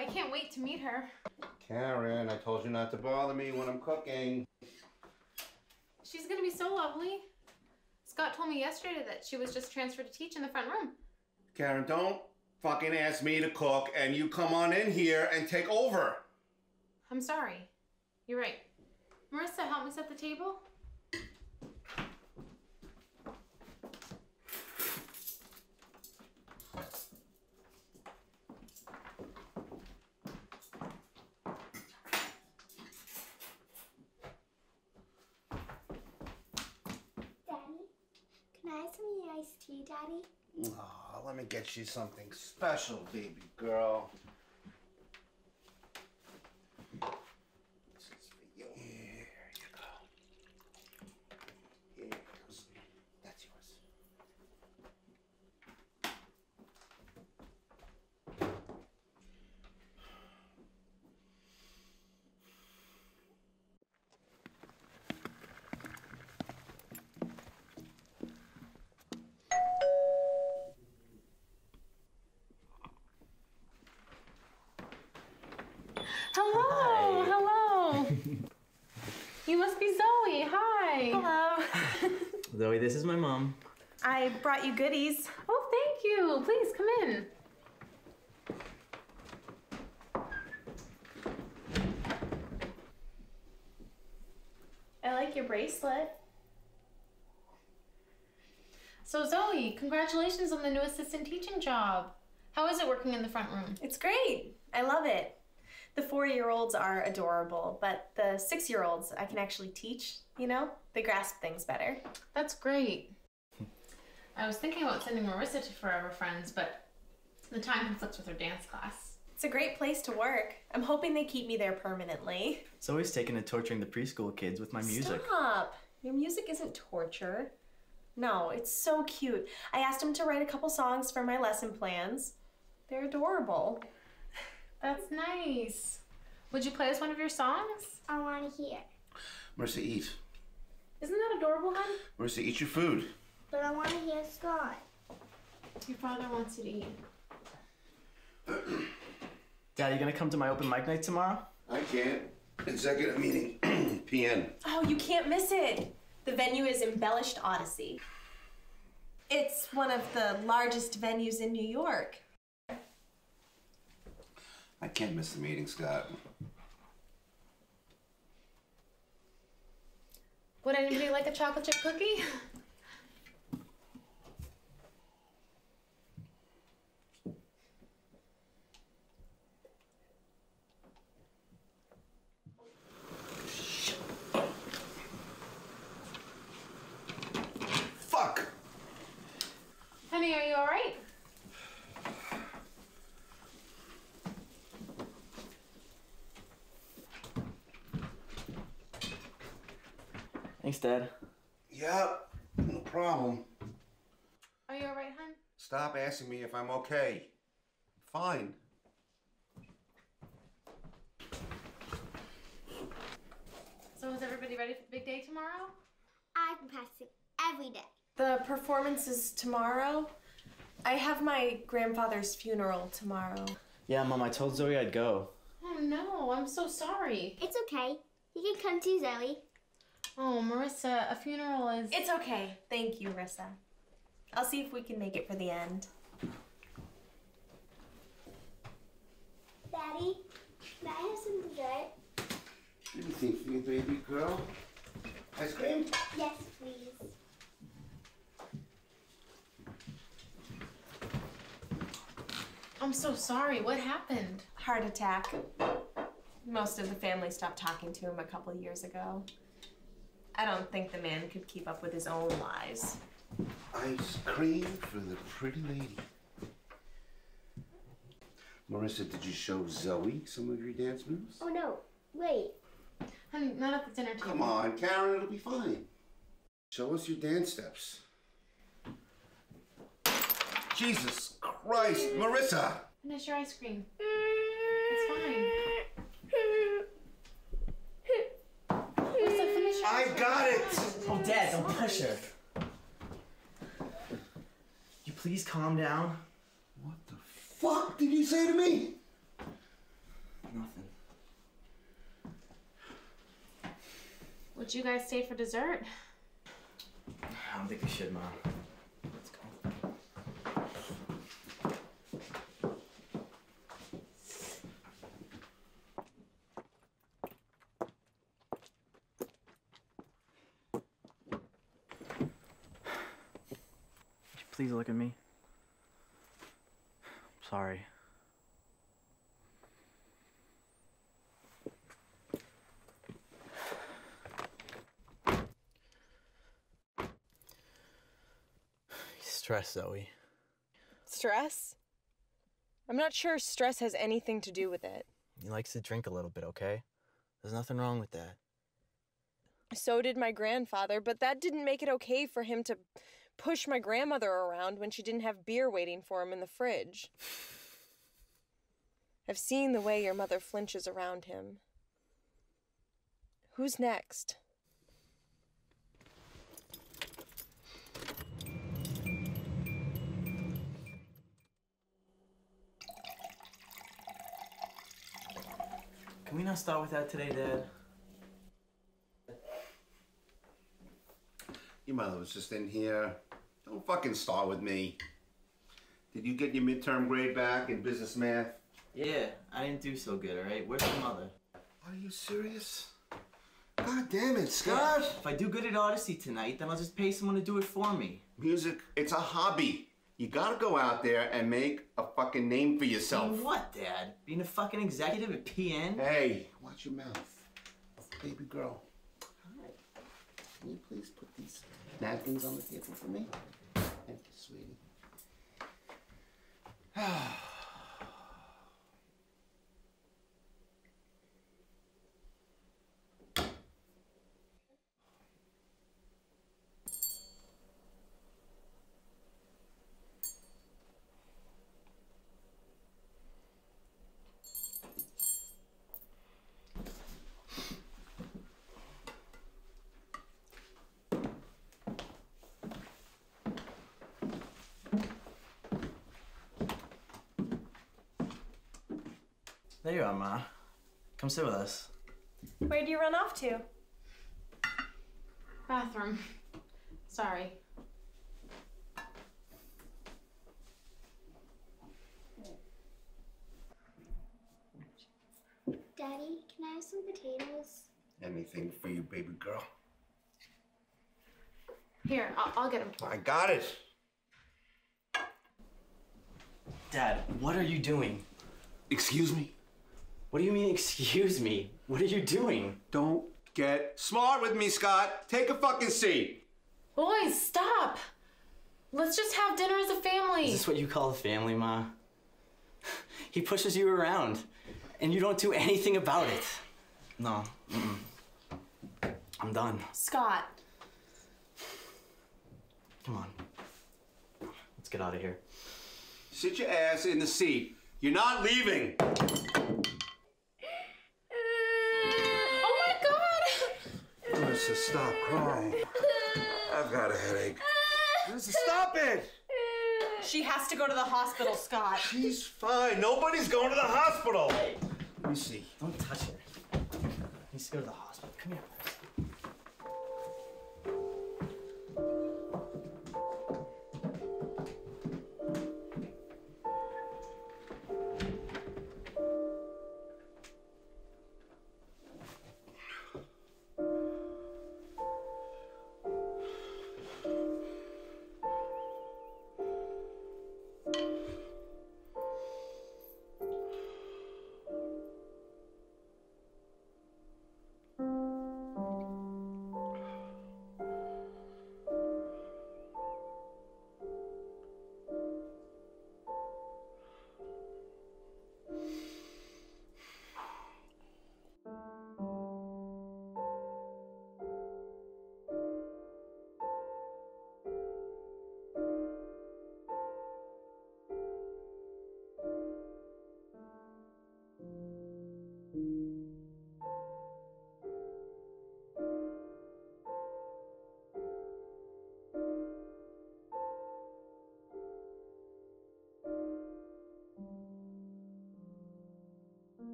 I can't wait to meet her. Karen, I told you not to bother me when I'm cooking. She's gonna be so lovely. Scott told me yesterday that she was just transferred to teach in the front room. Karen, don't fucking ask me to cook and you come on in here and take over. I'm sorry. You're right. Marissa, help me set the table. Daddy, can I have some Daddy? Oh, let me get you something special, baby girl. This is for you. Here you go. Here goes. That's yours. Hello, hello. you must be Zoe. Hi. Hello. Zoe, this is my mom. I brought you goodies. Oh, thank you. Please come in. I like your bracelet. So, Zoe, congratulations on the new assistant teaching job. How is it working in the front room? It's great. I love it. The four year olds are adorable, but the six year olds I can actually teach, you know? They grasp things better. That's great. I was thinking about sending Marissa to Forever Friends, but the time conflicts with her dance class. It's a great place to work. I'm hoping they keep me there permanently. It's always taken to torturing the preschool kids with my music. Stop! Your music isn't torture. No, it's so cute. I asked him to write a couple songs for my lesson plans. They're adorable. That's nice. Would you play us one of your songs? I want to hear, Mercy, eat. Isn't that adorable, hon? Mercy, eat your food. but I want to hear Scott. Your father wants you to eat. Dad, you gonna come to my open mic night tomorrow? I can't. Executive meeting. PN. Oh, you can't miss it. The venue is Embellished Odyssey. It's one of the largest venues in New York. I can't miss the meeting, Scott. Would anybody like a chocolate chip cookie? Fuck! Honey, are you alright? Thanks, Dad. Yep, no problem. Are you alright, hon? Stop asking me if I'm okay. Fine. So is everybody ready for the big day tomorrow? I can practice every day. The performance is tomorrow. I have my grandfather's funeral tomorrow. Yeah, Mom, I told Zoe I'd go. Oh no, I'm so sorry. It's okay. You can come too, Zoe. Oh, Marissa, a funeral is. It's okay. Thank you, Marissa. I'll see if we can make it for the end. Daddy, can I have some dessert? Anything for you, baby girl? Ice cream? Yes, please. I'm so sorry. What happened? Heart attack. Most of the family stopped talking to him a couple years ago. I don't think the man could keep up with his own lies. Ice cream for the pretty lady. Marissa, did you show Zoe some of your dance moves? Oh no, wait. Honey, not at the dinner table. Come on, Karen, it'll be fine. Show us your dance steps. Jesus Christ, Marissa! Finish your ice cream. It's fine. Marissa, finish your I got it! Oh, Dad, don't push her. You please calm down. What the fuck did you say to me? Nothing. Would you guys stay for dessert? I don't think we should, Mom. Please look at me? I'm sorry. Stress, Zoe. Stress? I'm not sure stress has anything to do with it. He likes to drink a little bit, okay? There's nothing wrong with that. So did my grandfather, but that didn't make it okay for him to push my grandmother around when she didn't have beer waiting for him in the fridge. I've seen the way your mother flinches around him. Who's next? Can we not start with that today, Dad? Your mother was just in here. Don't fucking start with me. Did you get your midterm grade back in business math? Yeah, I didn't do so good, alright? Where's your mother? Are you serious? God damn it, Scott! If I do good at Odyssey tonight, then I'll just pay someone to do it for me. Music, it's a hobby. You gotta go out there and make a fucking name for yourself. Doing what, Dad? Being a fucking executive at PN? Hey, watch your mouth. Baby girl. Can you please put these napkins on the table for me? Thank you, sweetie. There you are, Ma. Come sit with us. Where'd you run off to? Bathroom. Sorry. Daddy, can I have some potatoes? Anything for you, baby girl. Here, I'll, I'll get him. I got it. Dad, what are you doing? Excuse me? What do you mean, excuse me? What are you doing? Don't get smart with me, Scott. Take a fucking seat. Boys, stop! Let's just have dinner as a family. Is this what you call a family, Ma? he pushes you around, and you don't do anything about it. No. Mm-mm. I'm done. Scott. Come on. Let's get out of here. Sit your ass in the seat. You're not leaving. Oh my god! Stop crying. I've got a headache. Melissa, stop it! She has to go to the hospital, Scott. She's fine. Nobody's going to the hospital. Let me see. Don't touch her. Needs to go to the hospital. Come here.